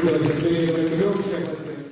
Grazie, grazie, grazie.